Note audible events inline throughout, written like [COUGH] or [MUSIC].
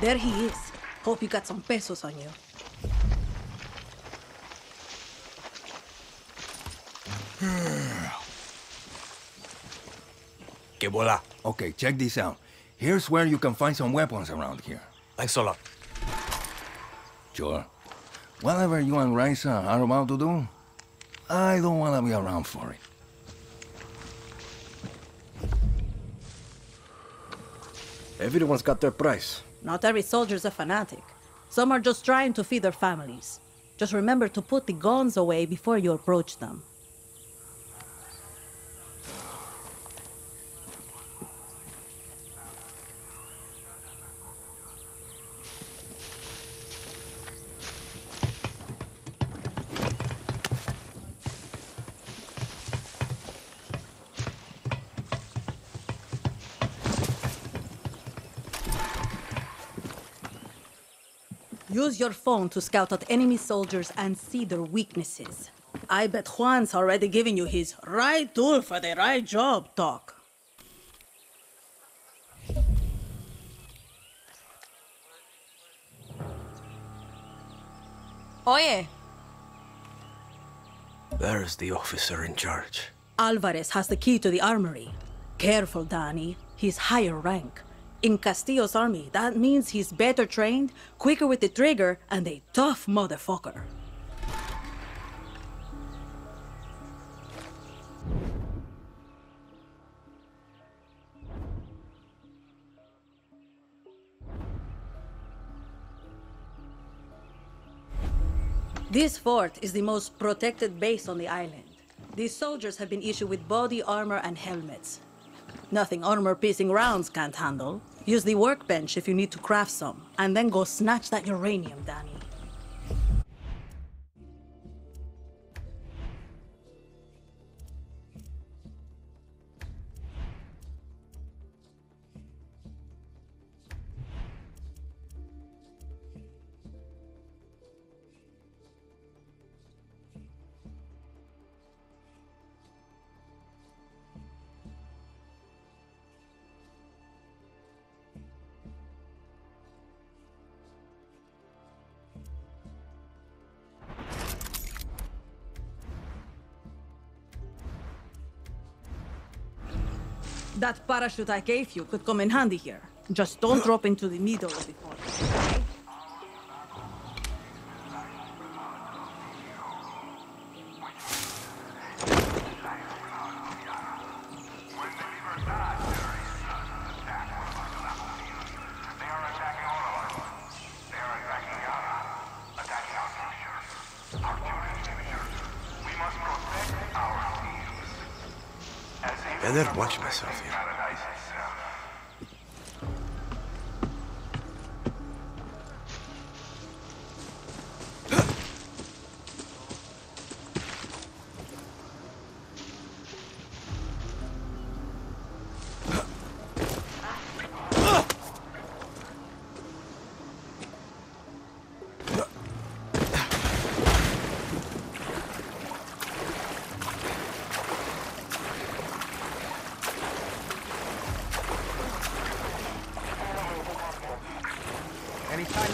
There he is. Hope you got some pesos on you. [SIGHS] Que bola. Okay, check this out. Here's where you can find some weapons around here. Thanks a lot. Sure. Whatever you and Raisa are about to do, I don't want to be around for it. Everyone's got their price. Not every soldier's a fanatic. Some are just trying to feed their families. Just remember to put the guns away before you approach them. Use your phone to scout out enemy soldiers and see their weaknesses. I bet Juan's already giving you his right tool for the right job talk. Oye, There's the officer in charge. Alvarez has the key to the armory. Careful, Dani. He's higher rank. In Castillo's army, that means he's better trained, quicker with the trigger, and a tough motherfucker. This fort is the most protected base on the island. These soldiers have been issued with body armor and helmets. Nothing armor-piercing rounds can't handle. Use the workbench if you need to craft some, and then go snatch that uranium, Dani. That parachute I gave you could come in handy here. Just don't drop into the middle of the fort. Better watch myself here.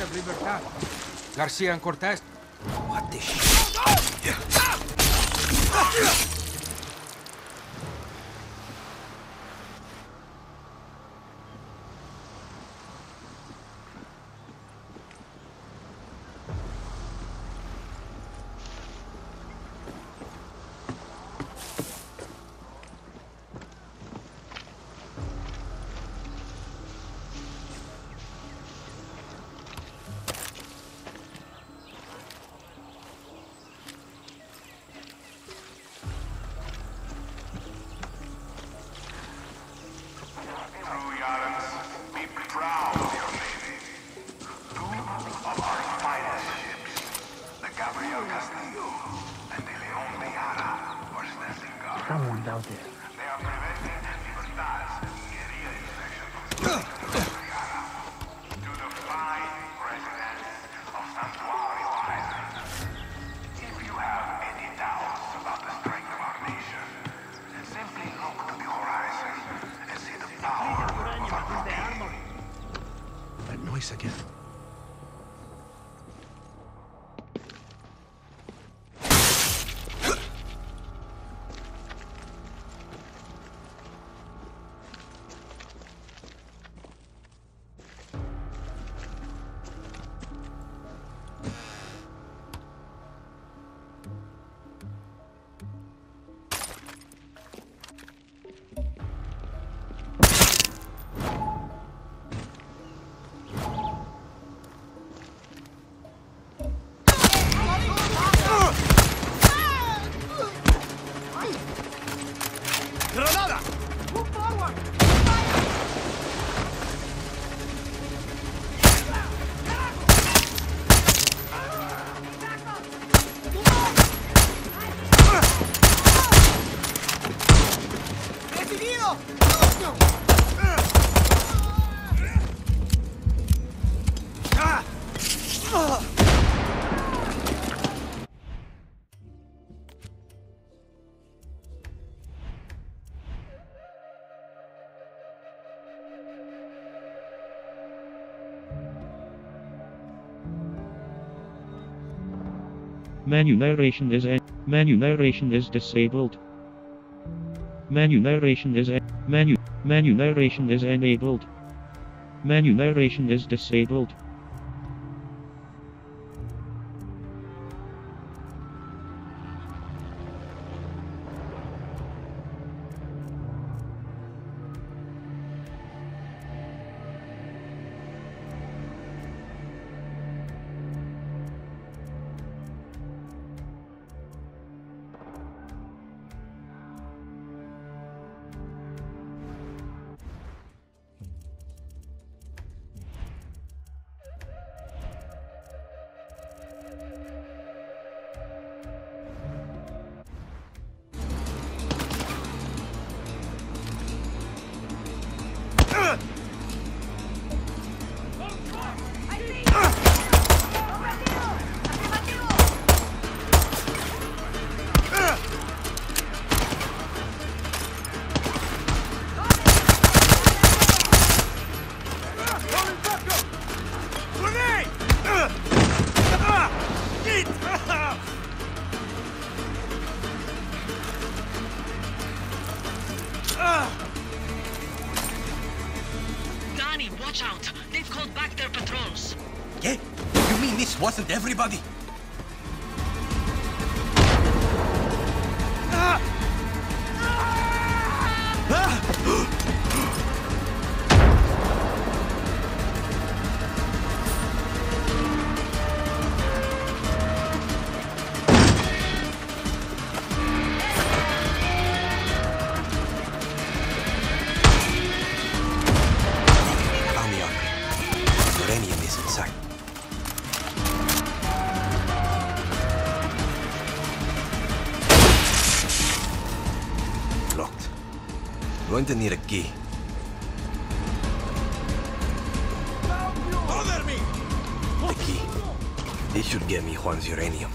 Any sign of Libertad? Garcia and Cortez? What the shit? Place again. Menu narration is en- menu narration is disabled. Menu narration is en- menu menu narration is enabled. Menu narration is disabled. You mean this wasn't everybody? Found Going to need a key. The key. This should get me Juan's uranium.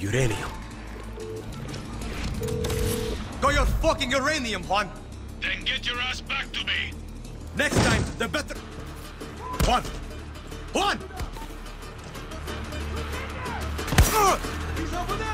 Uranium. Got your fucking uranium, Juan! Then get your ass back to me. Next time, the better... Juan! Juan! He's over there!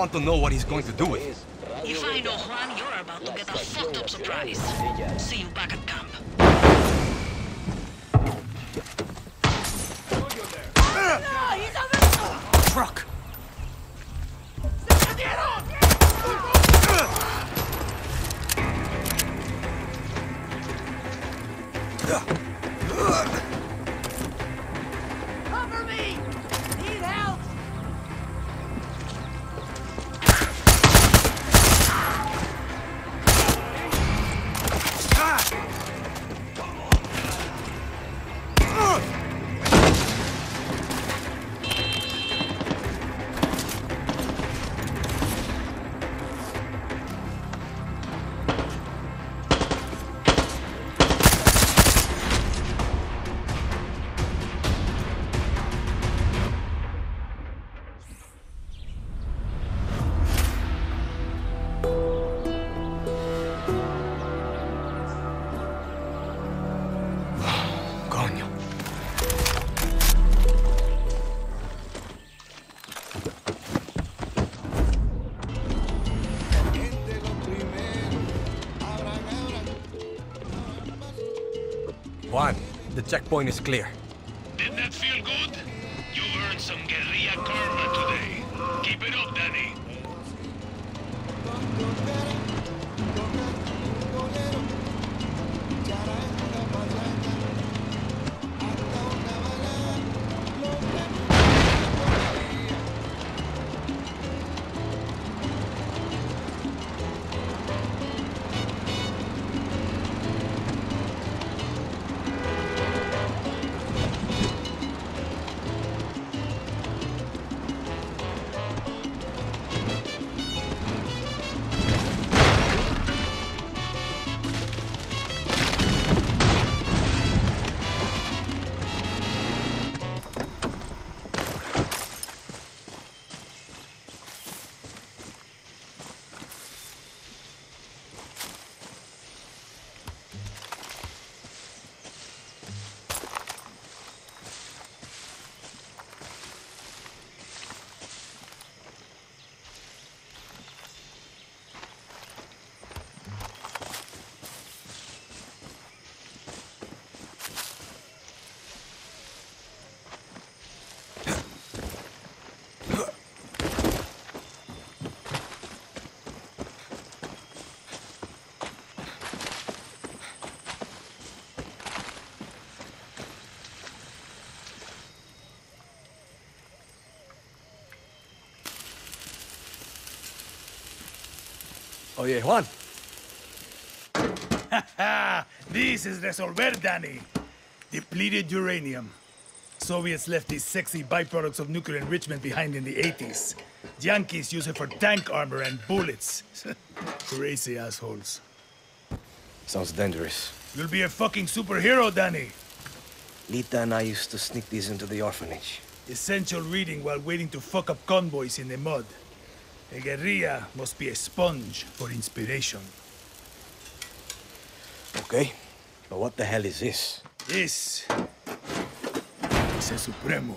Want to know what he's going to do with it. If I know Juan, you're about to get a fucked up surprise. See you back at camp. Truck! Juan, the checkpoint is clear. Oye, Juan. Ah, [LAUGHS] this is Resolver, Dani. Depleted uranium. Soviets left these sexy byproducts of nuclear enrichment behind in the 80s. Yankees use it for tank armor and bullets. [LAUGHS] Crazy assholes. Sounds dangerous. You'll be a fucking superhero, Dani. Lita and I used to sneak these into the orphanage. Essential reading while waiting to fuck up convoys in the mud. A guerrilla must be a sponge for inspiration. Okay, but what the hell is this? This is a Supremo.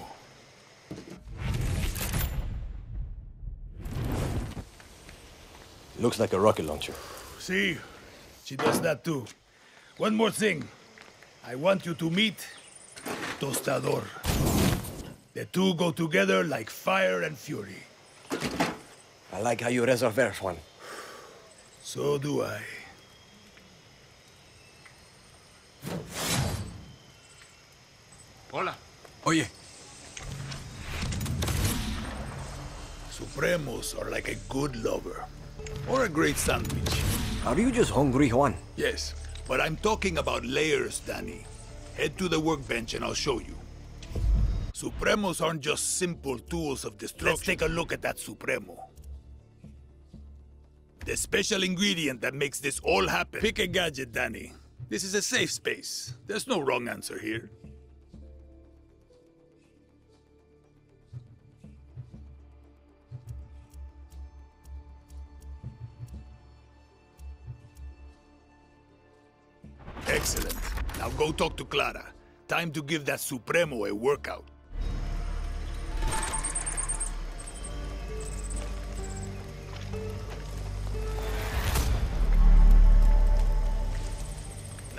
Looks like a rocket launcher. See, she does that too. One more thing. I want you to meet Tostador. The two go together like fire and fury. I like how you resolver, Juan. So do I. Hola. Oye. Supremos are like a good lover. Or a great sandwich. Are you just hungry, Juan? Yes, but I'm talking about layers, Dani. Head to the workbench and I'll show you. Supremos aren't just simple tools of destruction. Let's take a look at that Supremo. The special ingredient that makes this all happen. Pick a gadget, Dani. This is a safe space. There's no wrong answer here. Excellent. Now go talk to Clara. Time to give that Supremo a workout.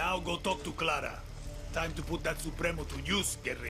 Now go talk to Clara. Time to put that Supremo to use, guerrilla.